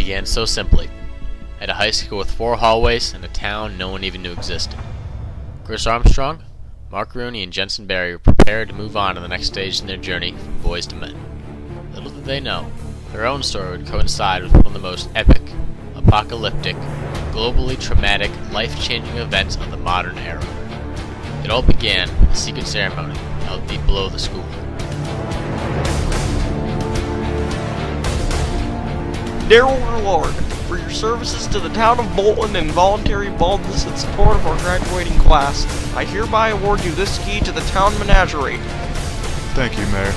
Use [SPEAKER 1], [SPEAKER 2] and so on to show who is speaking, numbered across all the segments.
[SPEAKER 1] began so simply at a high school with four hallways and a town no one even knew existed. Chris Armstrong, Mark Rooney, and Jensen Barry were prepared to move on to the next stage in their journey from boys to men. Little did they know, their own story would coincide with one of the most epic, apocalyptic, globally traumatic, life-changing events of the modern era. It all began with a secret ceremony held deep below the school.
[SPEAKER 2] Dear Overlord, for your services to the town of Bolton and voluntary baldness in support of our graduating class, I hereby award you this key to the town menagerie.
[SPEAKER 3] Thank you, Mayor.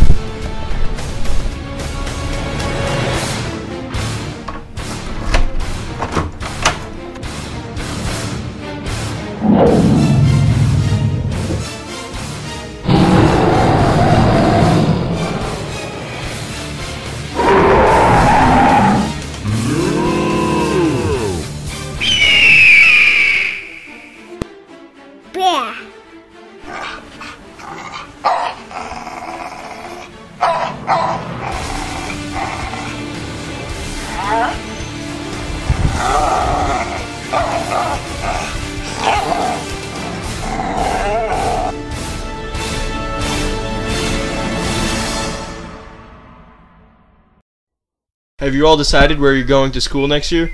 [SPEAKER 2] Have you all decided where you're going to school next year?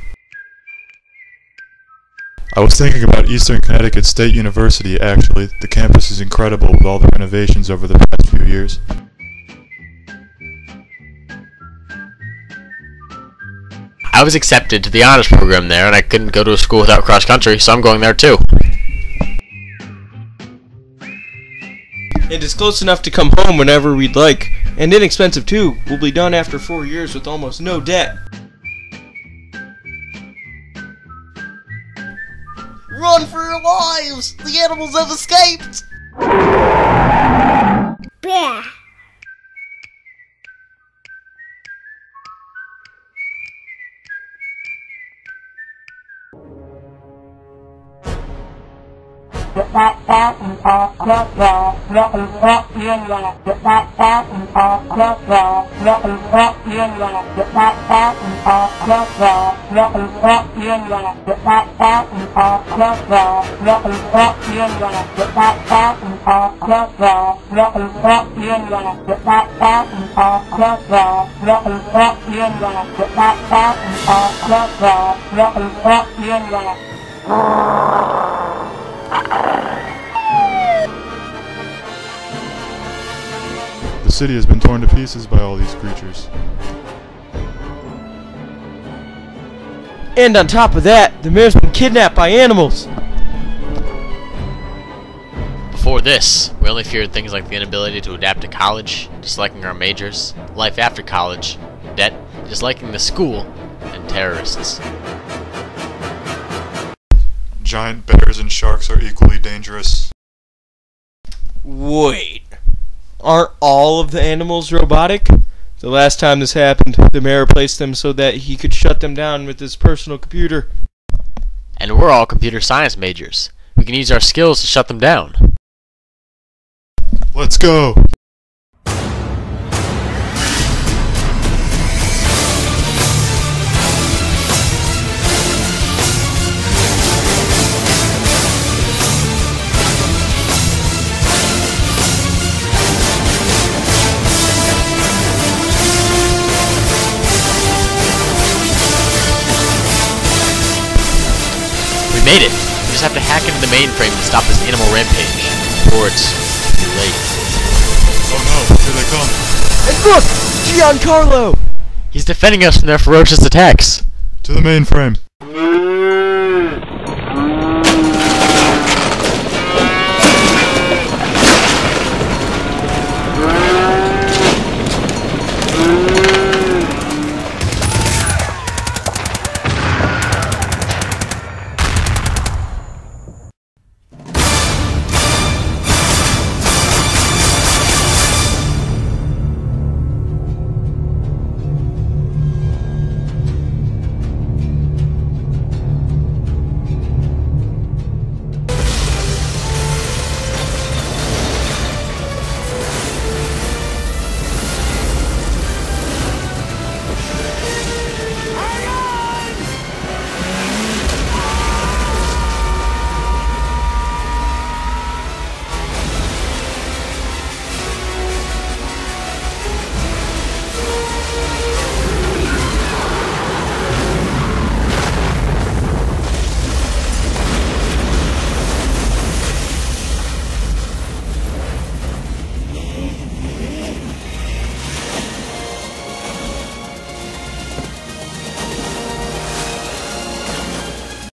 [SPEAKER 3] I was thinking about Eastern Connecticut State University, actually. The campus is incredible with all the renovations over the past few years.
[SPEAKER 1] I was accepted to the honors program there, and I couldn't go to a school without cross country, so I'm going there too.
[SPEAKER 2] It is close enough to come home whenever we'd like, and inexpensive too. We'll be done after four years with almost no debt.
[SPEAKER 4] Run for your lives! The animals have escaped!
[SPEAKER 5] Bear.
[SPEAKER 3] The city has been torn to pieces by all these creatures.
[SPEAKER 2] And on top of that, the mayor's been kidnapped by animals.
[SPEAKER 1] Before this, we only feared things like the inability to adapt to college, disliking our majors, life after college, debt, disliking the school, and terrorists.
[SPEAKER 3] Giant bears and sharks are equally dangerous.
[SPEAKER 2] Wait. Aren't all of the animals robotic? The last time this happened, the mayor placed them so that he could shut them down with his personal computer.
[SPEAKER 1] And we're all computer science majors. We can use our skills to shut them down.
[SPEAKER 3] Let's go!
[SPEAKER 1] Made it. We just have to hack into the mainframe to stop this animal rampage. Before it's too late.
[SPEAKER 3] Oh no, here they come.
[SPEAKER 2] And look! Giancarlo!
[SPEAKER 1] He's defending us from their ferocious attacks.
[SPEAKER 3] To the mainframe.